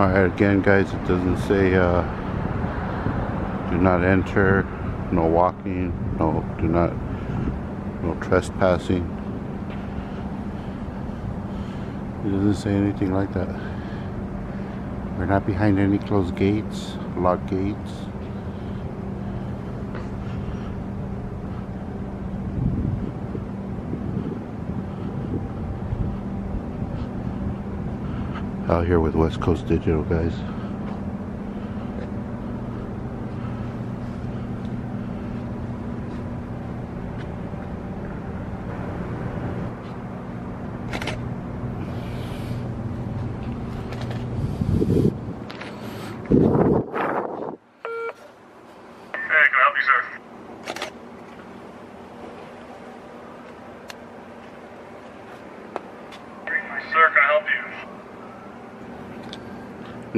Alright, again guys, it doesn't say uh, do not enter, no walking, no, do not, no trespassing. It doesn't say anything like that. We're not behind any closed gates, locked gates. Out here with West Coast Digital guys. Hey, can I help you, sir? Sir, can I help you?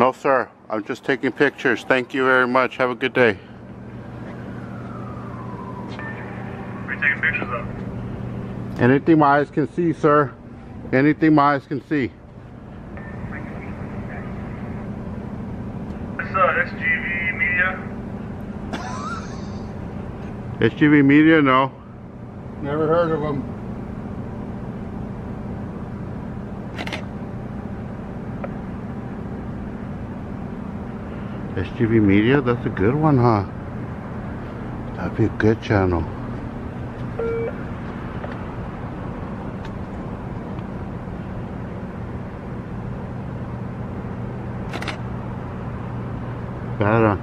No sir, I'm just taking pictures. Thank you very much. Have a good day. What are you taking pictures of? Anything my eyes can see, sir. Anything my eyes can see. It's uh, SGV Media. HGV Media, no. Never heard of them. SGV Media, that's a good one, huh? That'd be a good channel. Better.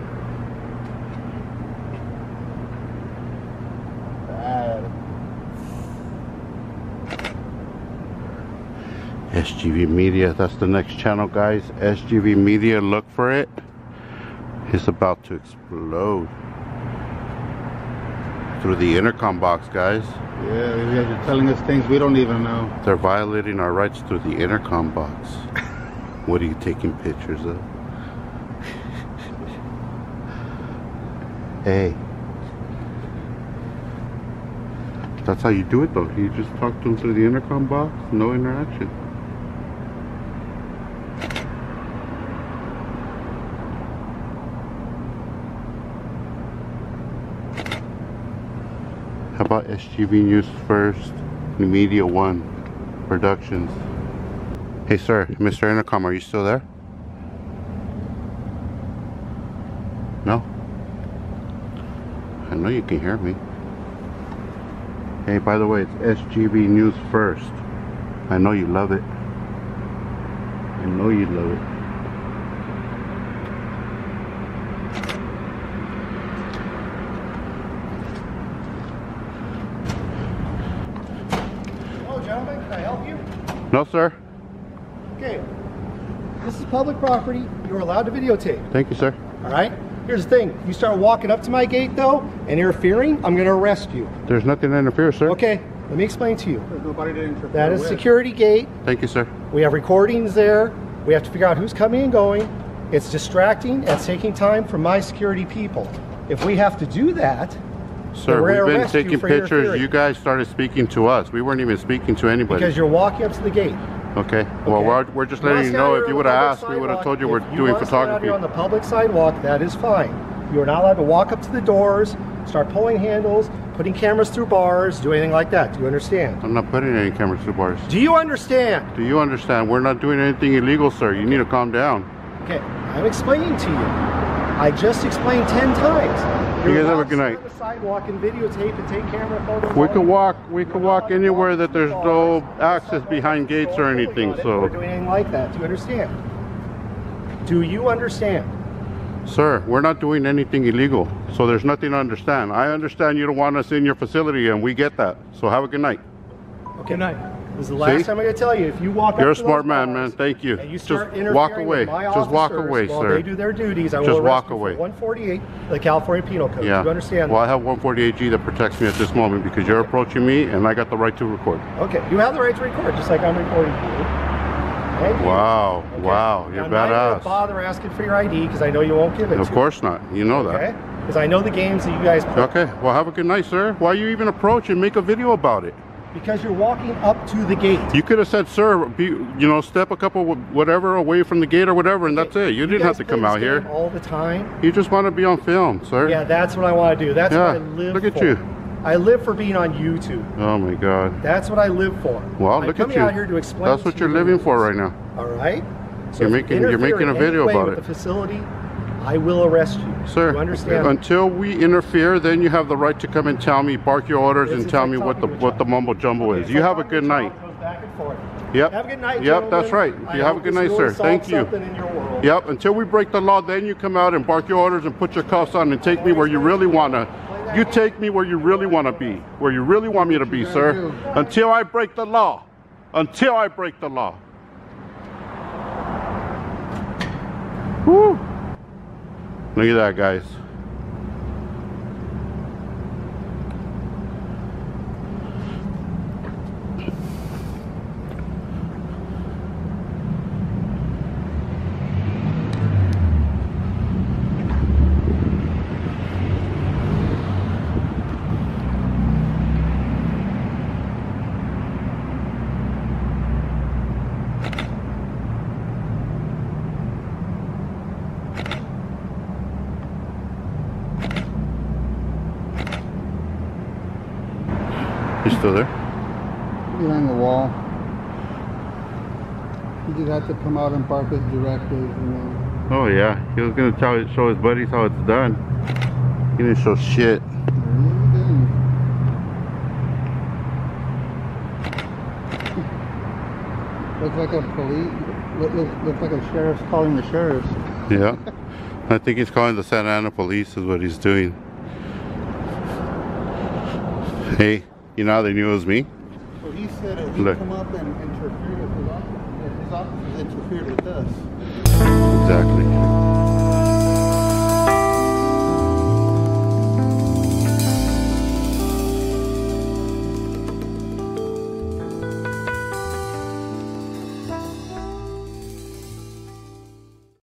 SGV Media, that's the next channel, guys. SGV Media, look for it. It's about to explode through the intercom box, guys. Yeah, you guys are telling us things we don't even know. They're violating our rights through the intercom box. what are you taking pictures of? hey. That's how you do it though. You just talk to them through the intercom box, no interaction. About SGV News First, Media One Productions? Hey, sir, Mr. Intercom, are you still there? No? I know you can hear me. Hey, by the way, it's SGV News First. I know you love it. I know you love it. Can I help you? No, sir. Okay. This is public property. You're allowed to videotape. Thank you, sir. All right. Here's the thing. You start walking up to my gate though and interfering, I'm going to arrest you. There's nothing to interfere, sir. Okay. Let me explain to you. There's nobody to interfere That is with. security gate. Thank you, sir. We have recordings there. We have to figure out who's coming and going. It's distracting. It's taking time from my security people. If we have to do that, Sir, we've been arrest you taking pictures. You guys started speaking to us. We weren't even speaking to anybody. because you're walking up to the gate. Okay. Well, Okay? we're, we're just letting you know. If you would have asked, we would have told you we're If doing photography. on the public sidewalk, that is fine. You are not allowed to walk up to the doors, start pulling handles, putting cameras through bars, do anything like that. Do you understand? I'm not putting any cameras through bars. Do you understand? Do you understand? We're not doing anything illegal, sir. You need to calm down. Okay, I'm explaining to you. I just explained ten times. You You're guys have a good night. the sidewalk and videotape and take camera photos. We can walk. We can walk anywhere that there's no access behind gates or anything. So, We're doing anything like that. Do you understand? Do you understand? sir, we're not doing anything illegal. So there's nothing to understand. I understand you don't want us in your facility, and we get that. So have a good night. Okay. Good night. This is the last See? time I'm going to tell you. If you walk You're a smart man, man. Thank you. You Just walk away. Just walk away, sir. They do their duties. I will Just walk away. 148, the California Penal Code. Yeah. Do you understand? Well, I have 148G that protects me at this moment because you're approaching me, and I got the right to record. Okay. You have the right to record, just like I'm recording you. Thank you. Wow. Okay. Wow. You're now, I'm not bother asking for your ID because I know you won't give it. Of course not. You know Me, that. okay. Because I know the games that you guys play. Okay, well, have a good night, sir. Why you even approach and make a video about it? Because you're walking up to the gate. You could have said, sir, be, you know, step a couple whatever away from the gate or whatever, and that's it. You didn't have to come out here. all the time. You just want to be on film, sir. Yeah, that's what I want to do. That's Yeah, what I live for. look at for. you. I live for being on YouTube. Oh my God. That's what I live for. Well, I'm look at coming you. out here to explain. That's what you you're living for right now. All right. So You're making- you're making a video about it. The facility, I will arrest you. Sir, you understand? until we interfere, then you have the right to come and tell me, bark your orders, and tell me what the what the mumbo jumbo Okay, is. so You have a good night. Charles back and forth. Yep. Have a good night, Yep, that's gentlemen. right. I You have a good night, sir. Thank you. in your world. Yep. Until we break the law, then you come out and bark your orders and put your cuffs on and take me where you really wanna. You take me where you really want to be, where you really want me to be, sir. Until I break the law. Until I break the law. Woo. Look at that, guys. Still there? Behind the wall. He just had to come out and bark his directives, you know. Oh yeah, he was gonna tell show his buddies how it's done. He didn't show shit. Looks like a police. Look, look, looks like a sheriff's calling the sheriffs. Yeah. I think he's calling the Santa Ana police is what he's doing. Hey, you know how they knew it was me? So he said that he Look. come up and interfered with his office. His officers interfered with us. Exactly.